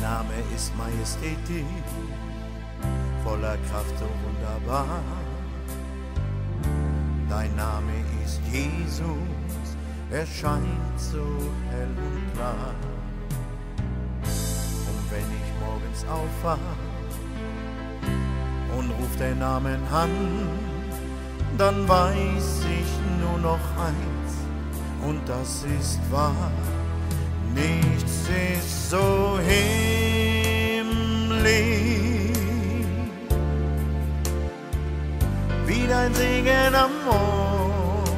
Name ist Majestätisch, voller Kraft so wunderbar. Dein Name ist Jesus, er scheint so hell und klar. Und wenn ich morgens aufwach und ruf den Namen an, dann weiß ich nur noch eins, und das ist wahr. Nichts ist so am Morgen.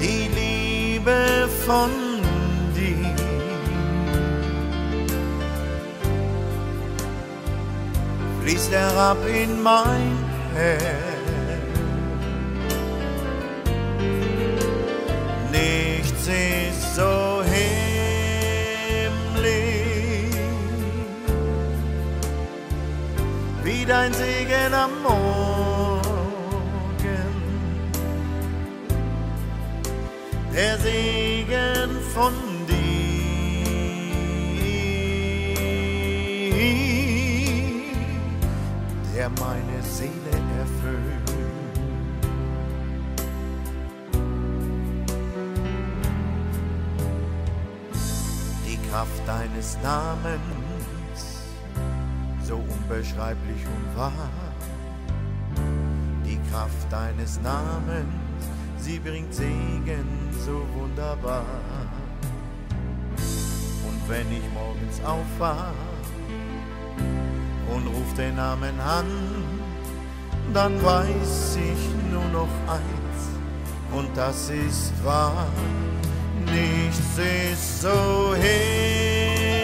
Die Liebe von dir. Fließt herab in mein Herz. Dein Segen am Morgen. Der Segen von dir, der meine Seele erfüllt. die Kraft deines Namens, unbeschreiblich und wahr. Die Kraft deines Namens, sie bringt Segen so wunderbar. Und wenn ich morgens aufwach und ruf den Namen an, dann weiß ich nur noch eins, und das ist wahr. Nichts ist so himmlisch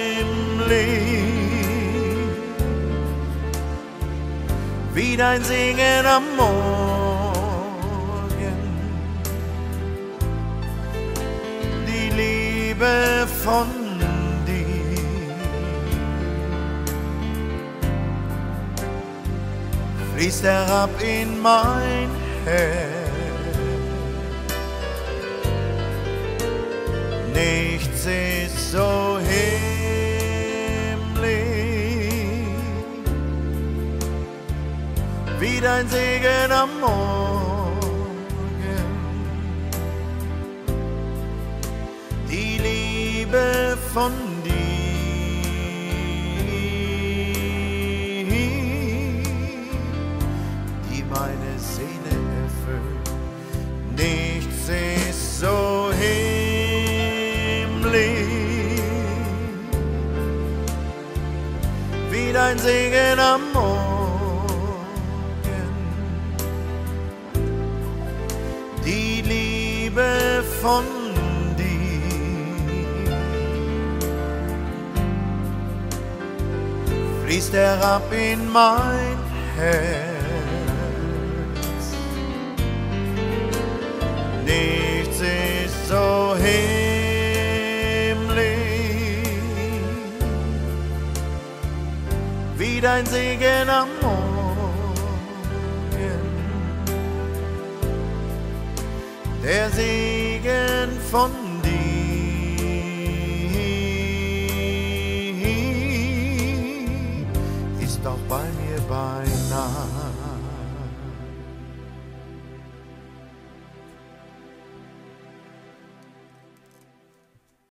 dein Singen am Morgen. Die Liebe von dir fließt herab in mein Herz. Nichts ist so wie dein Segen am Morgen. Die Liebe von dir, die meine Seele erfüllt. Nichts ist so himmlisch wie dein Segen am Morgen. Von dir fließt herab in mein Herz. Nichts ist so himmlisch wie dein Segen am Morgen. Der Segen von